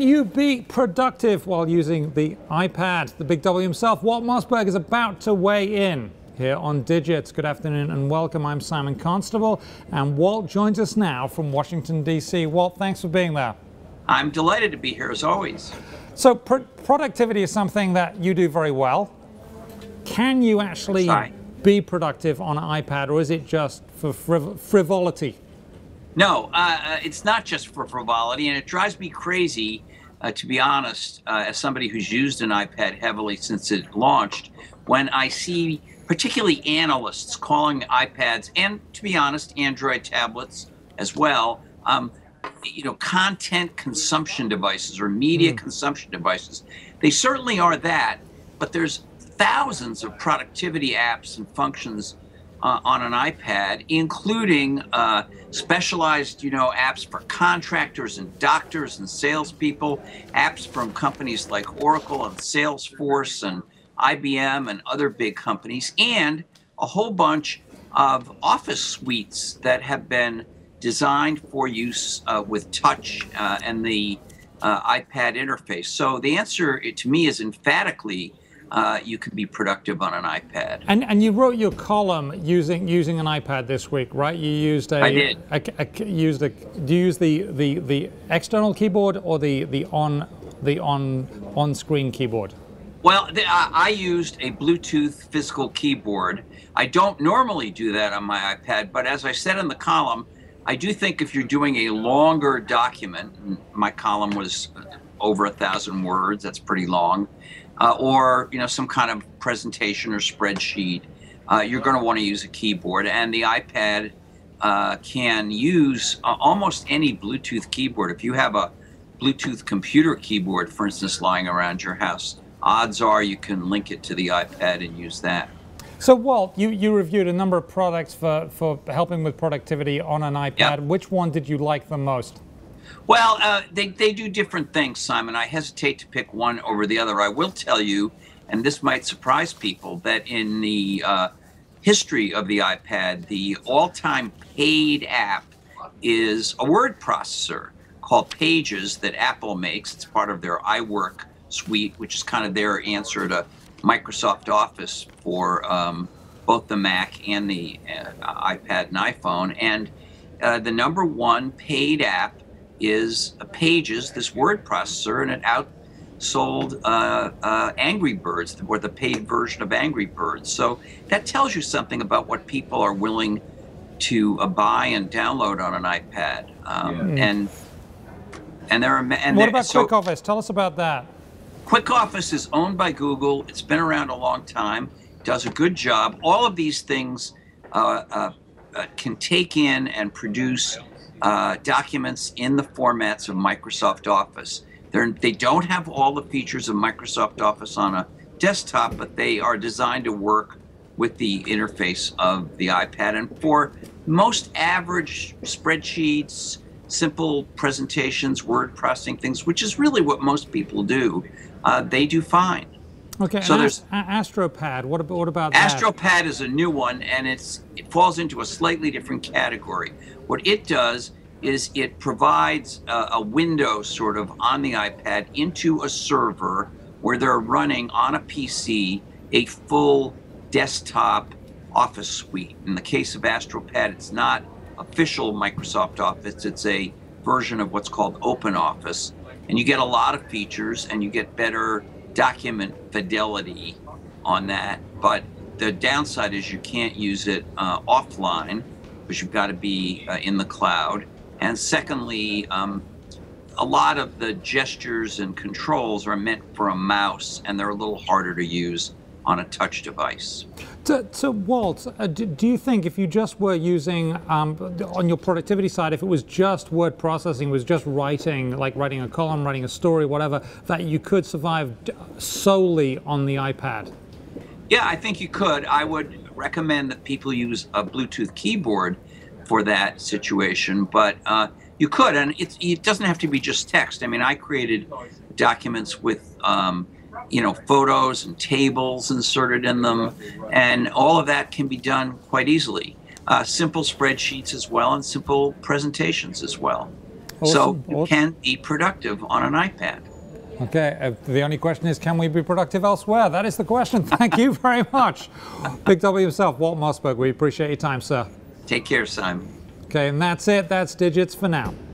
Can you be productive while using the iPad? The big W himself, Walt Mossberg, is about to weigh in here on Digits. Good afternoon and welcome. I'm Simon Constable, and Walt joins us now from Washington, D.C. Walt, thanks for being there. I'm delighted to be here as always. So, pr productivity is something that you do very well. Can you actually Sorry. be productive on an iPad, or is it just for friv frivolity? No, uh, uh, it's not just for frivolity, and it drives me crazy, uh, to be honest, uh, as somebody who's used an iPad heavily since it launched, when I see particularly analysts calling iPads and, to be honest, Android tablets as well, um, you know, content consumption devices or media mm. consumption devices. They certainly are that, but there's thousands of productivity apps and functions uh, on an iPad, including uh, specialized, you know, apps for contractors and doctors and salespeople, apps from companies like Oracle and Salesforce and IBM and other big companies, and a whole bunch of office suites that have been designed for use uh, with touch uh, and the uh, iPad interface. So the answer to me is emphatically uh, you can be productive on an iPad. And and you wrote your column using using an iPad this week, right? You used a. I did. A, a, used a. Do you use the, the, the external keyboard or the the on the on on screen keyboard? Well, the, I, I used a Bluetooth physical keyboard. I don't normally do that on my iPad, but as I said in the column, I do think if you're doing a longer document, my column was over a thousand words. That's pretty long uh, or you know some kind of presentation or spreadsheet, uh, you're going to want to use a keyboard. And the iPad uh, can use uh, almost any Bluetooth keyboard. If you have a Bluetooth computer keyboard, for instance, lying around your house, odds are you can link it to the iPad and use that. So Walt, you, you reviewed a number of products for, for helping with productivity on an iPad. Yep. Which one did you like the most? Well, uh, they, they do different things, Simon. I hesitate to pick one over the other. I will tell you, and this might surprise people, that in the uh, history of the iPad, the all time paid app is a word processor called Pages that Apple makes. It's part of their iWork suite, which is kind of their answer to Microsoft Office for um, both the Mac and the uh, iPad and iPhone. And uh, the number one paid app is Pages, this word processor, and it outsold uh, uh, Angry Birds, or the paid version of Angry Birds. So that tells you something about what people are willing to uh, buy and download on an iPad. Um, yeah. And and there are and what about so, Quick Office? Tell us about that. Quick Office is owned by Google. It's been around a long time. Does a good job. All of these things uh, uh, uh can take in and produce uh, documents in the formats of Microsoft Office. They're, they don't have all the features of Microsoft Office on a desktop, but they are designed to work with the interface of the iPad. And for most average spreadsheets, simple presentations, word processing things, which is really what most people do, uh, they do fine. Okay, so there's AstralPad. What about, what about AstralPad that? is a new one, and it's it falls into a slightly different category. What it does is it provides a, a window sort of on the iPad into a server where they're running on a PC a full desktop Office suite. In the case of AstralPad, it's not official Microsoft Office, it's a version of what's called Open Office. And you get a lot of features and you get better document fidelity on that. But the downside is you can't use it uh, offline because you've got to be uh, in the cloud. And secondly, um, a lot of the gestures and controls are meant for a mouse, and they're a little harder to use on a touch device. So, so Walt, uh, do, do, you think if you just were using, um, on your productivity side, if it was just word processing, was just writing, like writing a column, writing a story, whatever, that you could survive solely on the iPad? Yeah, I think you could. I would recommend that people use a Bluetooth keyboard for that situation, but uh, you could, and it doesn't have to be just text. I mean, I created documents with, um, you know, photos and tables inserted in them, and all of that can be done quite easily. Uh, simple spreadsheets as well, and simple presentations as well. so you awesome. can be productive on an iPad. Okay, uh, the only question is, can we be productive elsewhere? That is the question. Thank you very much. Big W himself, Walt Mossberg, we appreciate your time, sir. Take care, Simon. Okay, and that's it. That's Digits for now.